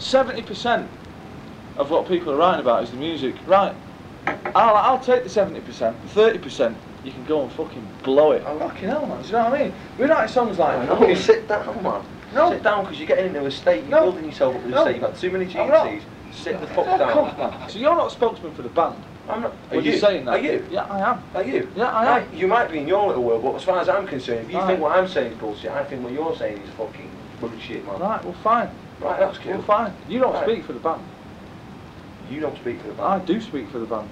Seventy percent of what people are writing about is the music. Right. I'll, I'll take the seventy percent. Thirty percent. You can go and fucking blow it. Oh, fucking hell, man. Do you know what I mean? We write songs like. No, fucking- sit down, man. No. Sit down because you're getting into a state. You're No. building yourself up to a No. state. You've had too many I'm. GCs. Sit the fuck down. come on. So you're not a spokesman for the band? I'm not. Are Are you, saying that? Are you? Yeah, I am. Are you? Yeah, I am. Right, You might be in your little world, but as far as I'm concerned, if you Right. think what I'm saying is bullshit, I think what you're saying is fucking bullshit, man. Right, well, fine. Right, that's cool. Well, fine. You don't Right. speak for the band. You don't speak for the band. I do speak for the band.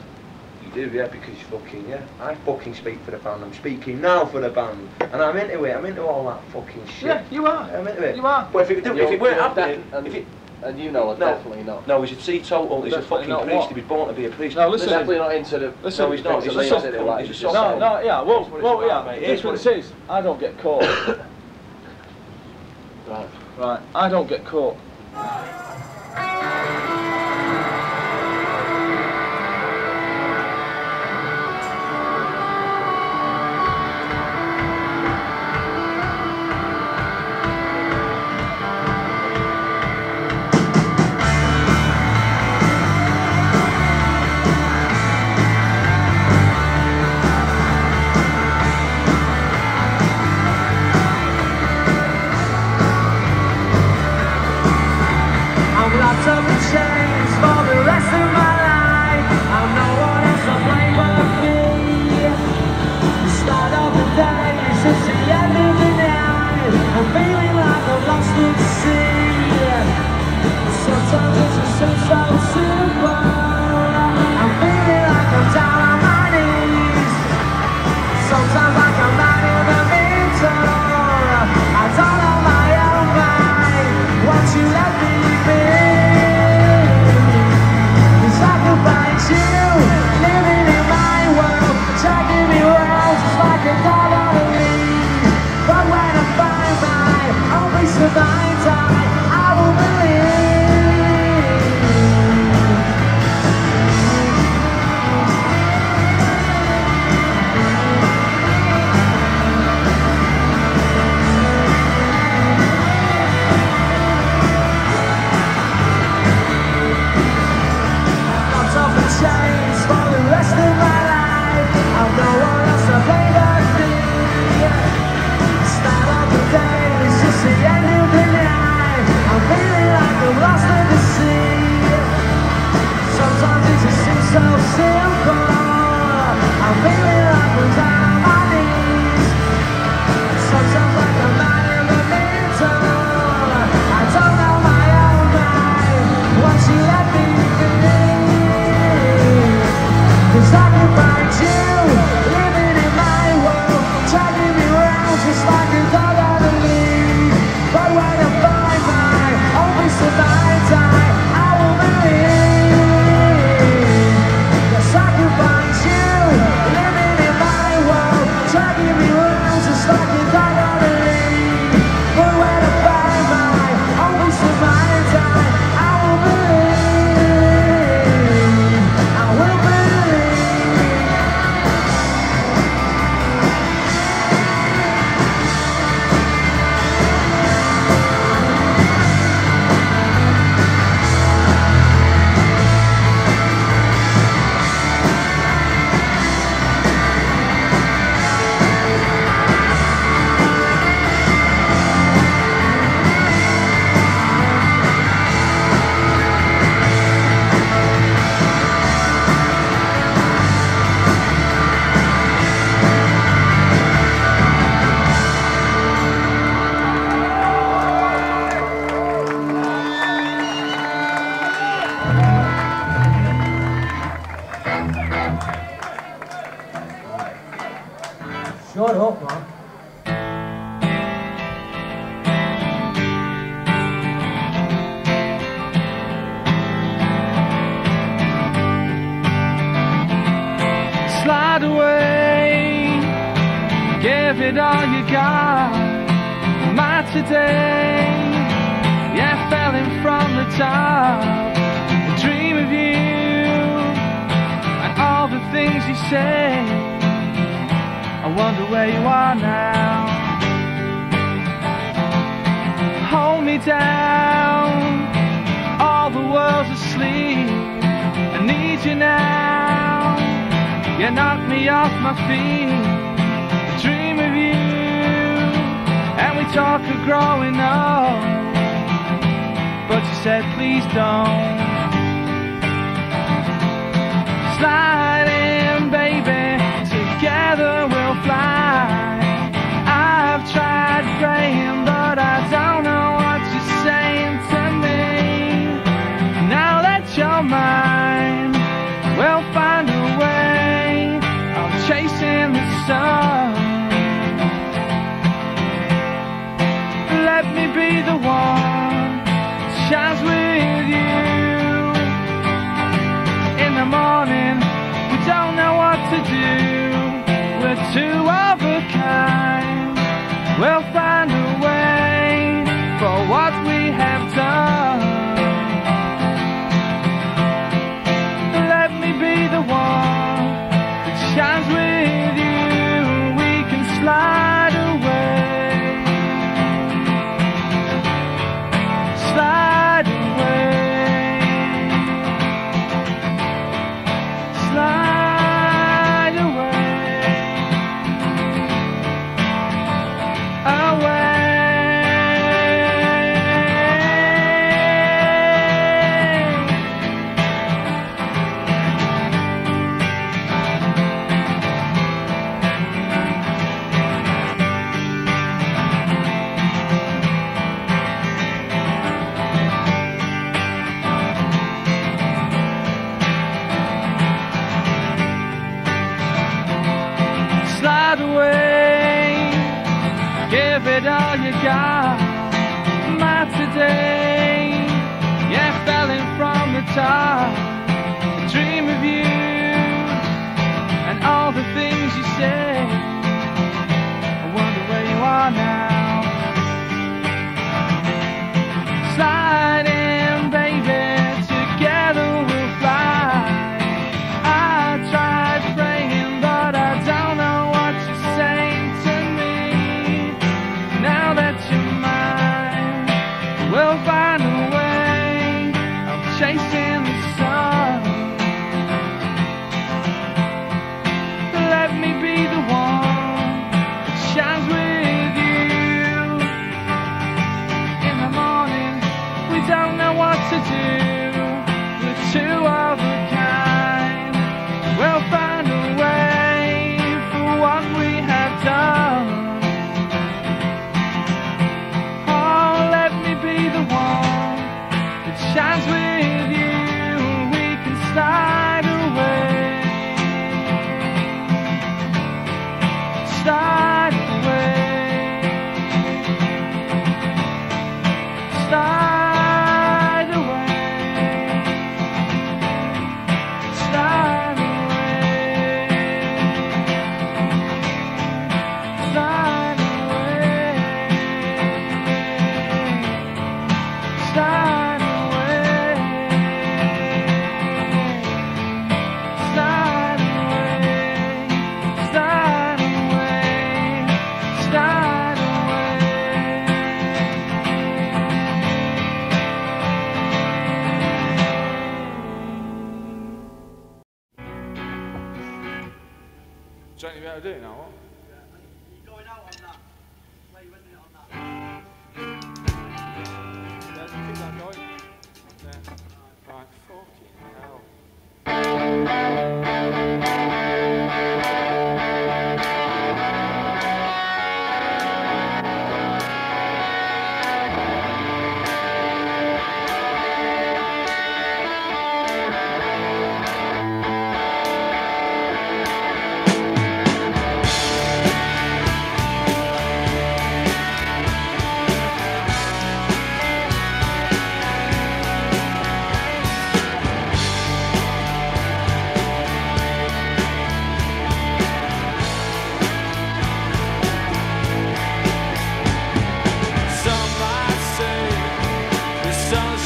You do, yeah, because you fucking, yeah. I fucking speak for the band. I'm speaking now for the band. And I'm into it. I'm into all that fucking shit. Yeah, you are. I'm into it. You are. But if it, if it weren't happening, and, if it, and you know, No. definitely not. no, he's a teetotal, he's a Definitely fucking not priest, what? he was born to be a priest. No, listen. definitely not into the. Listen, No, he's not. He's a soft like, cunt, he's a just- soft No, no, yeah, well, It's well, yeah. mate. The It is what difference it- is, I don't get caught. Right. Right, I don't get caught.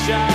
shine.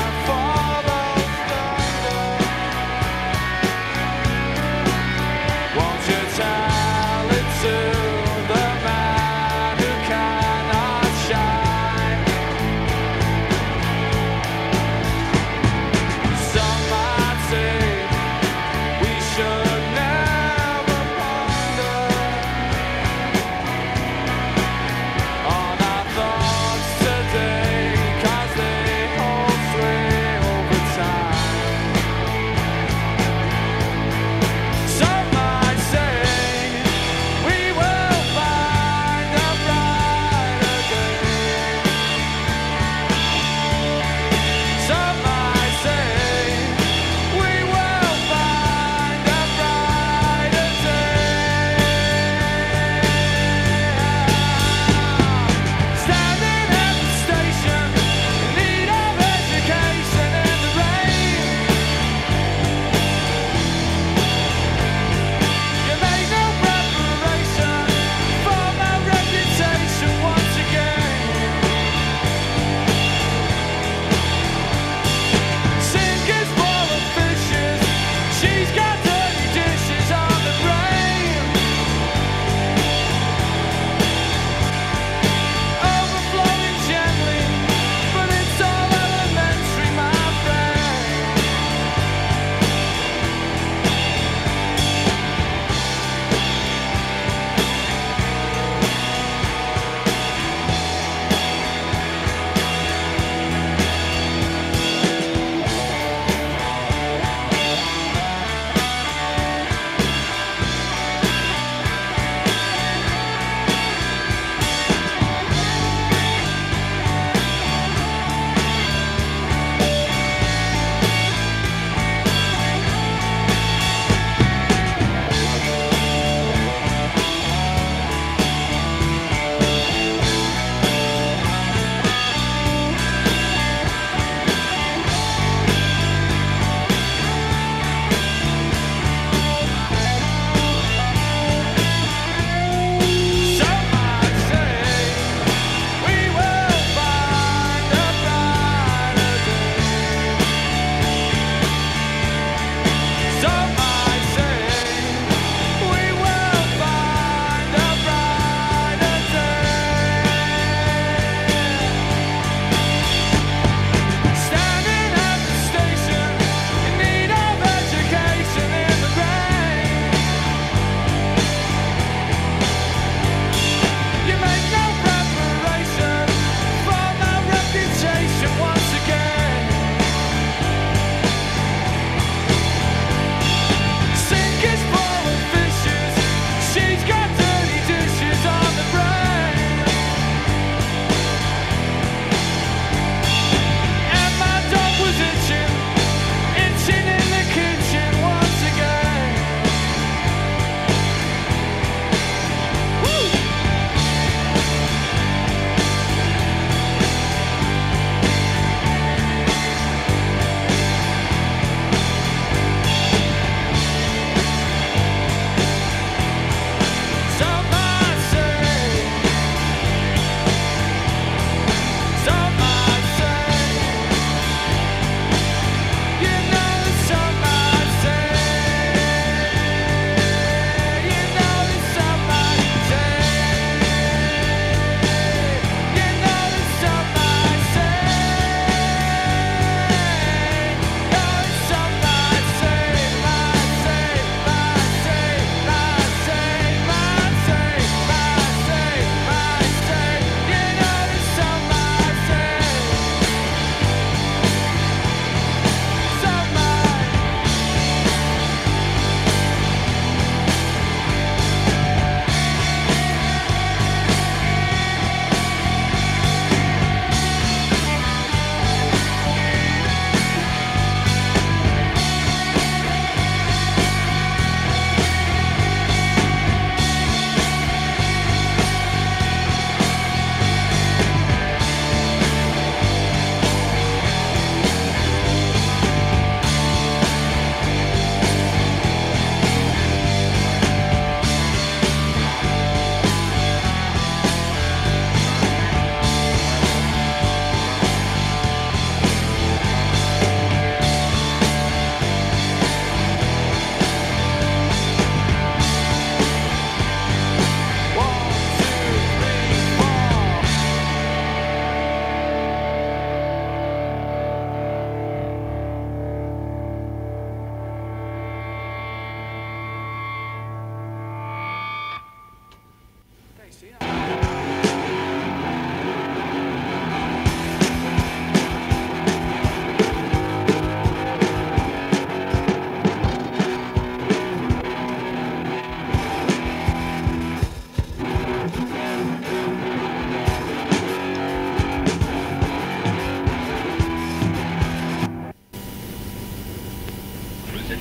Don't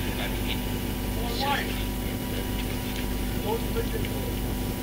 take it.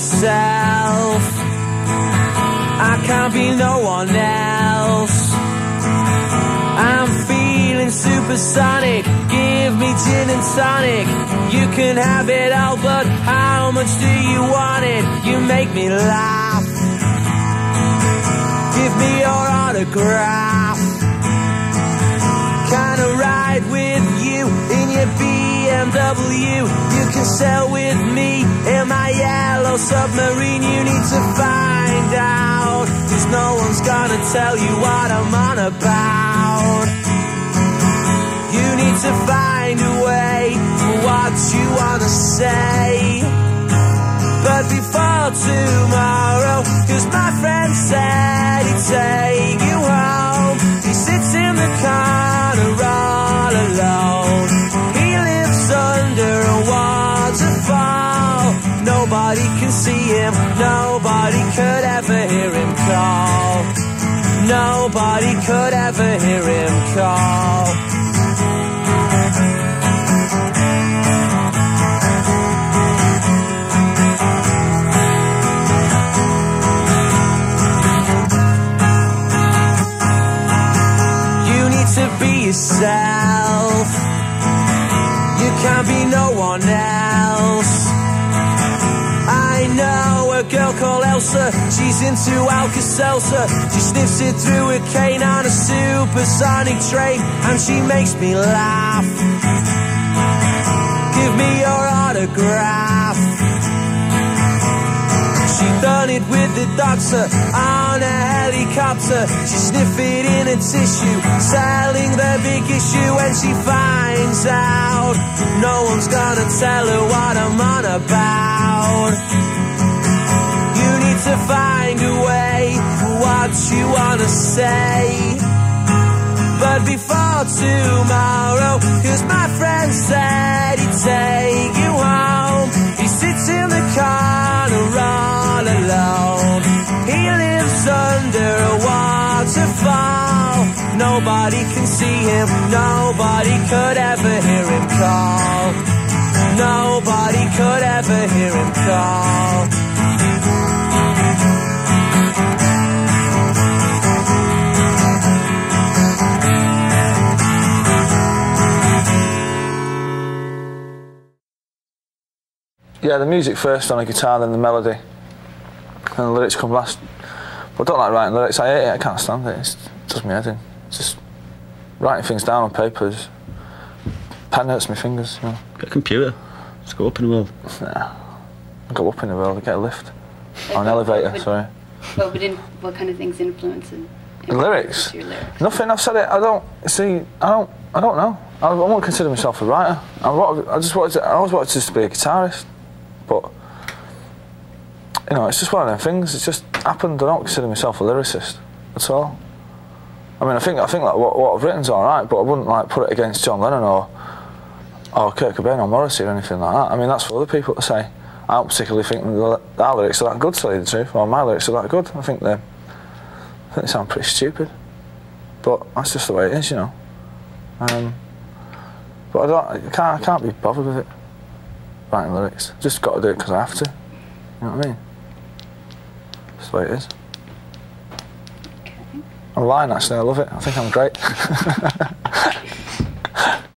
Myself. See him, nobody could ever hear him call. Nobody could ever hear him call. You need to be yourself. You can't be no one else. She's into Alka-Seltzer. She sniffs it through a cane on a supersonic train, and she makes me laugh. Give me your autograph. She done it with the doctor on a helicopter. She sniff it in a tissue, selling the big issue when she finds out. No one's gonna tell her what I'm on about. To find a way for what you wanna say. But before tomorrow, cause my friend said he'd take you home. He sits in the corner all alone. He lives under a waterfall. Nobody can see him, nobody could ever hear him call. Nobody could ever hear him call. Yeah, the music first on a guitar, then the melody, and the lyrics come last. But I don't like writing lyrics. I hate it. I can't stand it. It's, it does me head in. It's just writing things down on papers. Pen hurts my fingers. You know. Get a computer. Let's go up in the world. Nah. I go up in the world. I get a lift or an elevator. Sorry. What would in, what kind of things influence and The lyrics? lyrics? Nothing. I've said it. I don't see. I don't. I don't know. I, I won't consider myself a writer. I, I just wanted. To, I always wanted to just be a guitarist, but you know, it's just one of them things. It's just happened. I don't consider myself a lyricist at all. I mean, I think I think like what, what I've written's all right, but I wouldn't like put it against John Lennon or or Kurt Cobain or Morrissey or anything like that. I mean, that's for other people to say. I don't particularly think our lyrics are that good, to tell you the truth, or my lyrics are that good. I think they, I think they sound pretty stupid. But that's just the way it is, you know. Um, but I don't, I can't, I can't be bothered with it. Writing lyrics, just got to do it because I have to. You know what I mean? That's the way it is. I'm lying actually. I love it. I think I'm great.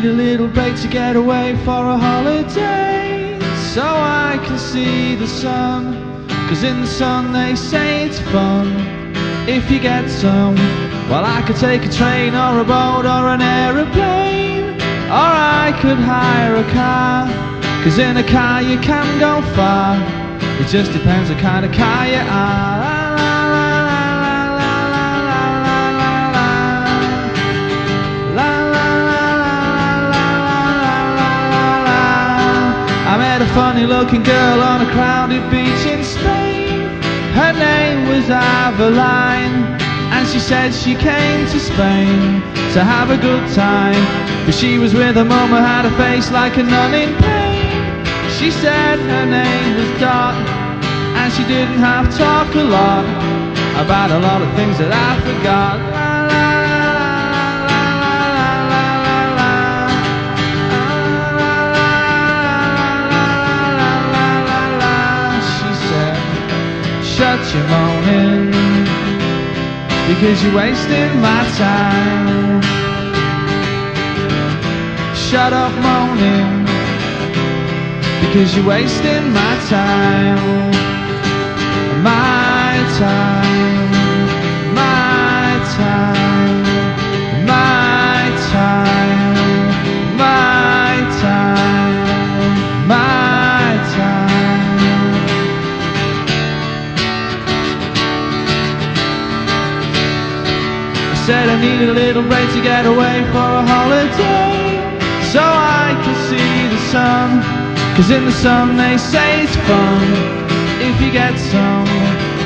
need a little break to get away for a holiday. So I can see the sun Cause in the sun they say it's fun. If you get some Well I could take a train or a boat or an aeroplane. Or I could hire a car Cause in a car you can go far. It just depends what kind of car you are funny looking girl on a crowded beach in Spain. Her name was Aveline, and she said she came to Spain to have a good time. But she was with her mum who had a face like a nun in pain. She said her name was Dot, and she didn't have to talk a lot about a lot of things that I forgot. Your moaning because you're wasting my time. Shut up moaning because you're wasting my time. My time, said I need a little break to get away for a holiday So I can see the sun. Cause in the sun they say it's fun. If you get some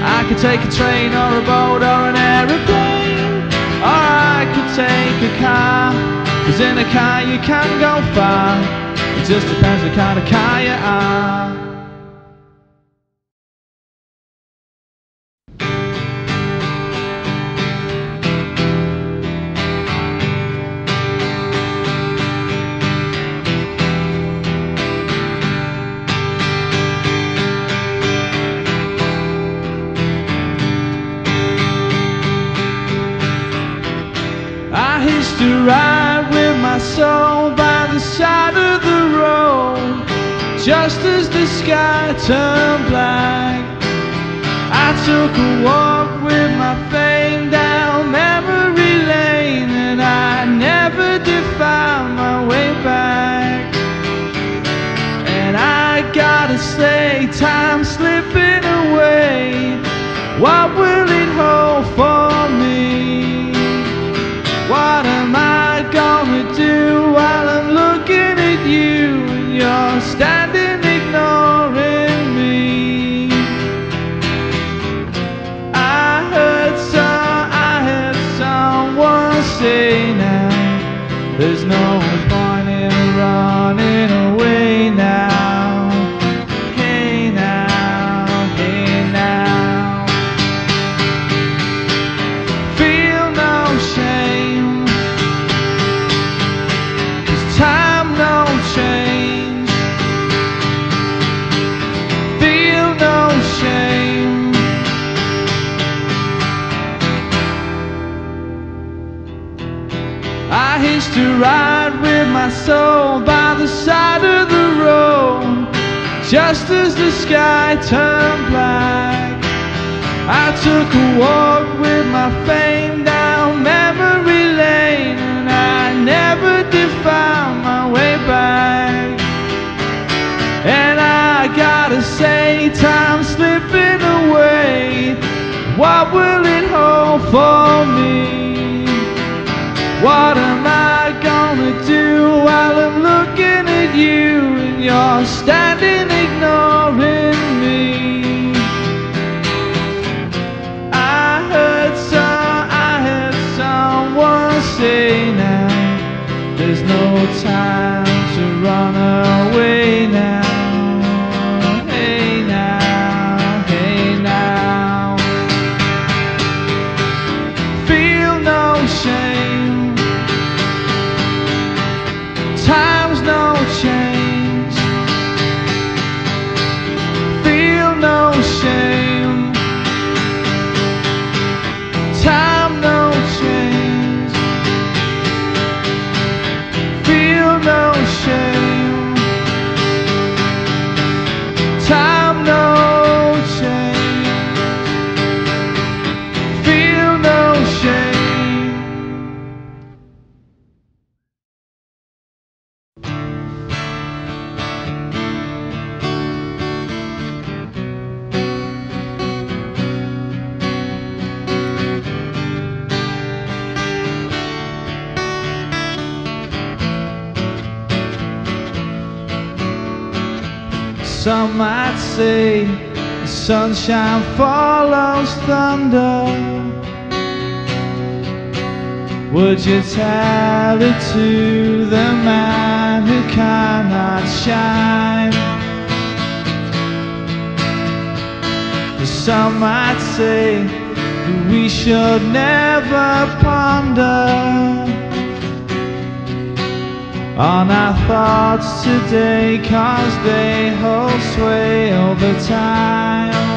I could take a train or a boat or an aeroplane Or I could take a car. Cause in a car you can go far. It just depends what kind of car you are Took as the sky turned black. I took a walk with my fame down memory lane, and I never did find my way back. And I gotta say, time's slipping away. What will it hold for me? What am I gonna do while I'm looking? At you and you're standing ignoring me? I heard some, I heard someone say now there's no time to run away sunshine follows thunder. Would you tell it to the man who cannot shine? Some might say that we should never ponder on our thoughts today cause they hold sway over time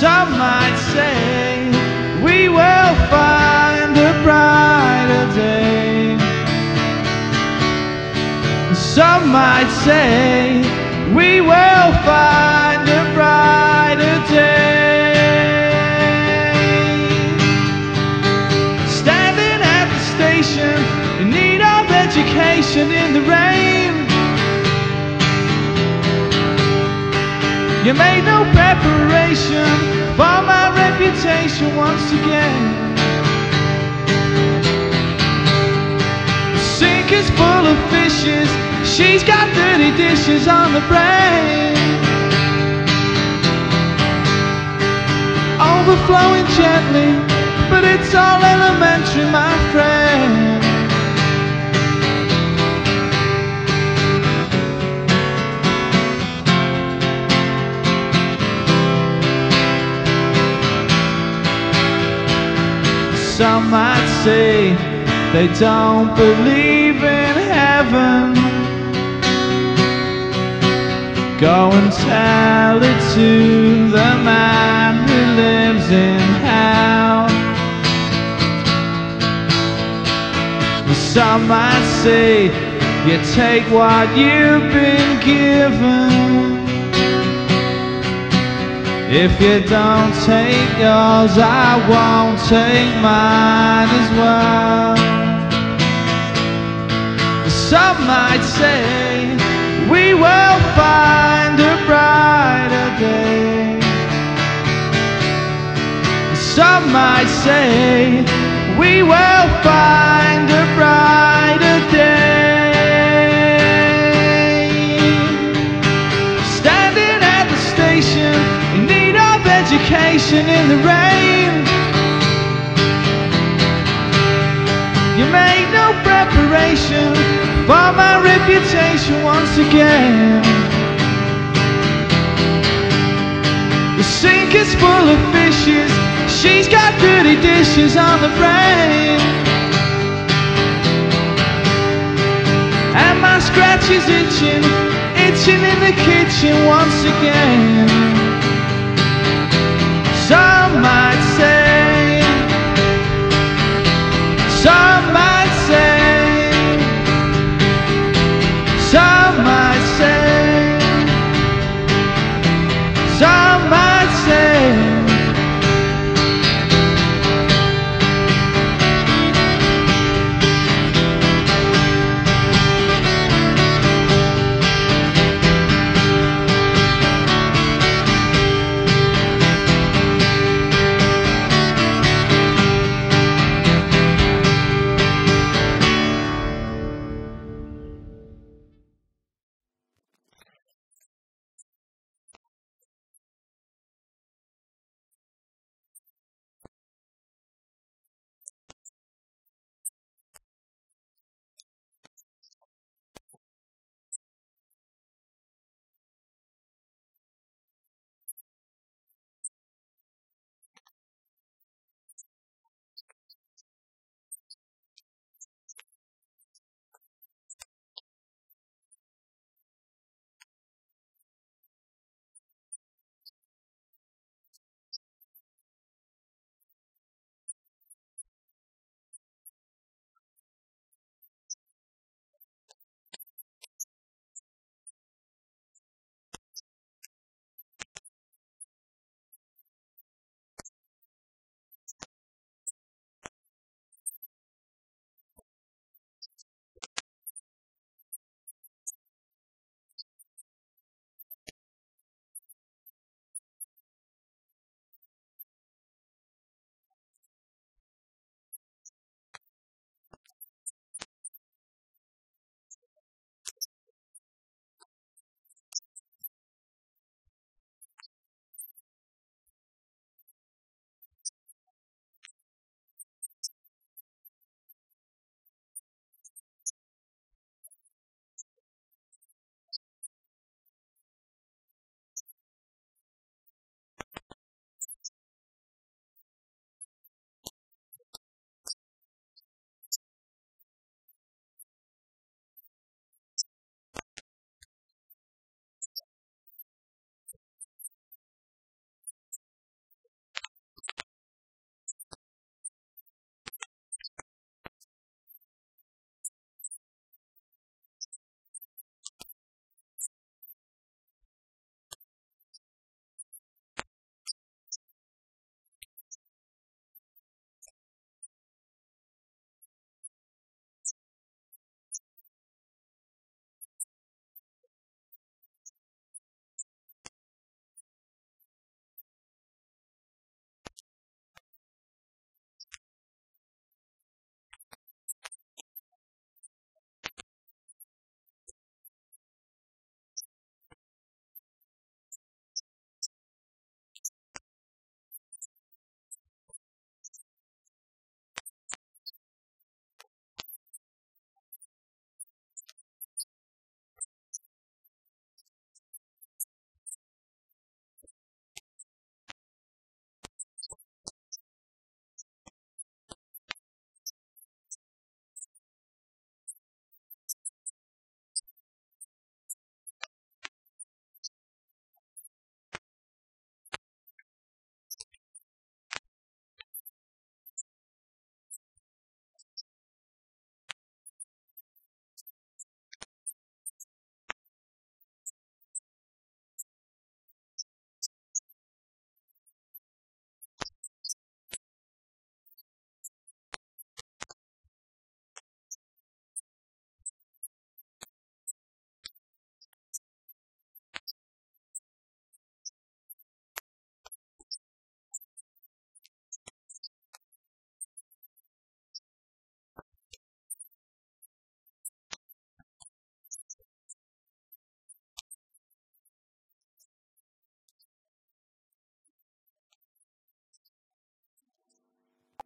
some might say we will find a brighter day some might say we will find a brighter day Standing at the station in need of education in the rain. You made no preparation for my reputation once again. Sink is full of fishes, she's got dirty dishes on the brain. Overflowing gently, but it's all elementary, my friend. Some might say they don't believe in heaven. Go and tell it to the man who lives in hell. Some might say you take what you've been given. If you don't take yours, I won't take mine as well. Some might say we will find a brighter day. Some might say we will find a brighter of education in the rain. You made no preparation for my reputation once again. The sink is full of fishes. She's got dirty dishes on the brain. And my scratch is itching, itching in the kitchen once again. Might say, some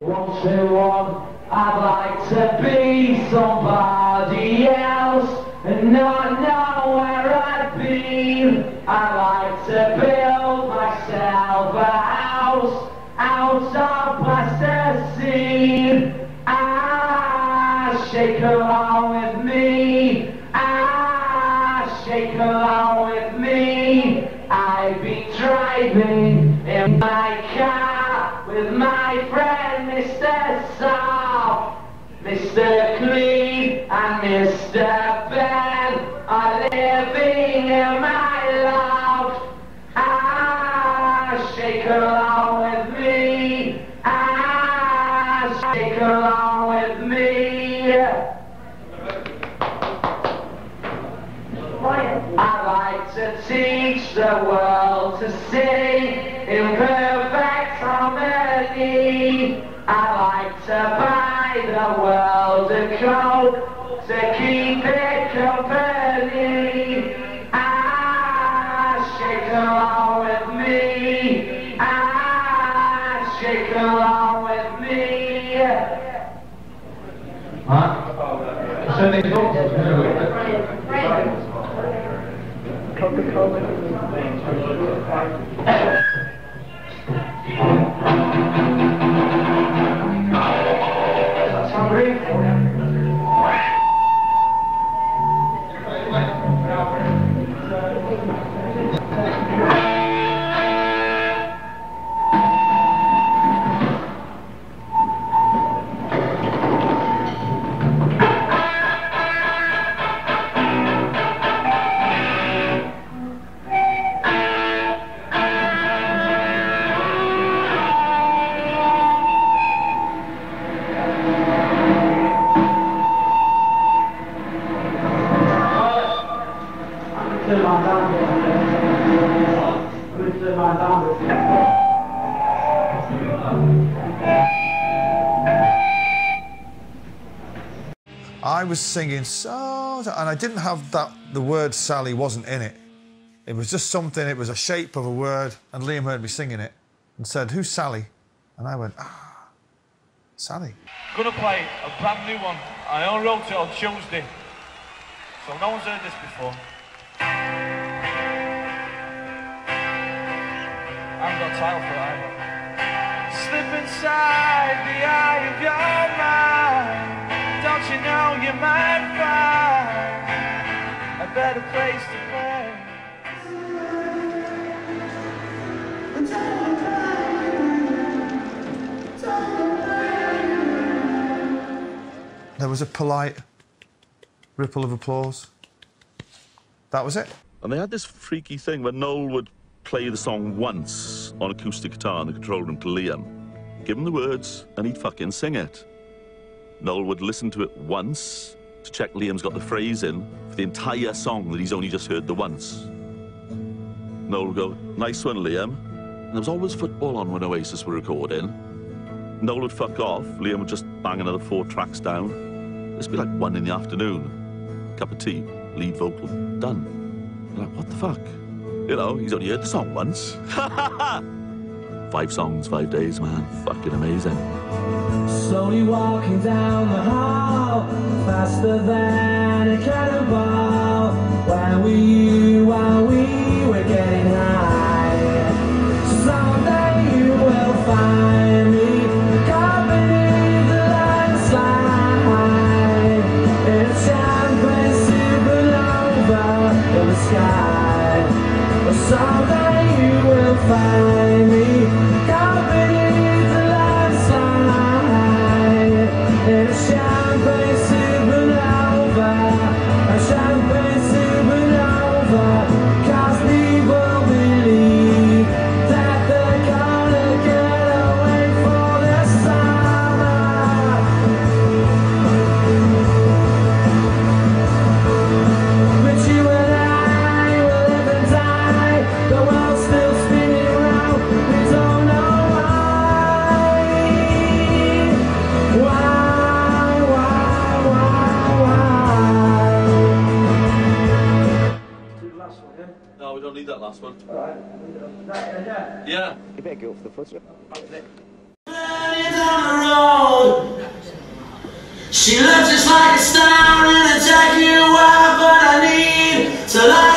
One to one, I'd like to be somebody else and not know where I've been. I'd like to build myself a house out of plasticine. Ah, shake along with Mr. they singing so, and I didn't have that. The word Sally wasn't in it. It was just something. It was a shape of a word, and Liam heard me singing it and said, "Who's Sally?" And I went, "Ah, Sally." Gonna play a brand new one. I only wrote it on Tuesday, so no one's heard this before. I haven't got a title for it either. Slip inside the eye of your mind. Don't you know you might find a better place to play? There was a polite ripple of applause. That was it. And they had this freaky thing where Noel would play the song once on acoustic guitar in the control room to Liam, give him the words, and he'd fucking sing it. Noel would listen to it once to check Liam's got the phrase in for the entire song that he's only just heard the once. Noel would go, nice one, Liam. And there was always football on when Oasis were recording. Noel would fuck off, Liam would just bang another four tracks down. Would be like one in the afternoon. Cup of tea, lead vocal, done. You're like, what the fuck? You know, he's only heard the song once. five songs, five days, man. Fucking amazing. Slowly walking down the hall, faster than a cannonball. Where were you while we were getting high? take it off the footer. She looks just like a star in a jacket, why, but I need to lie.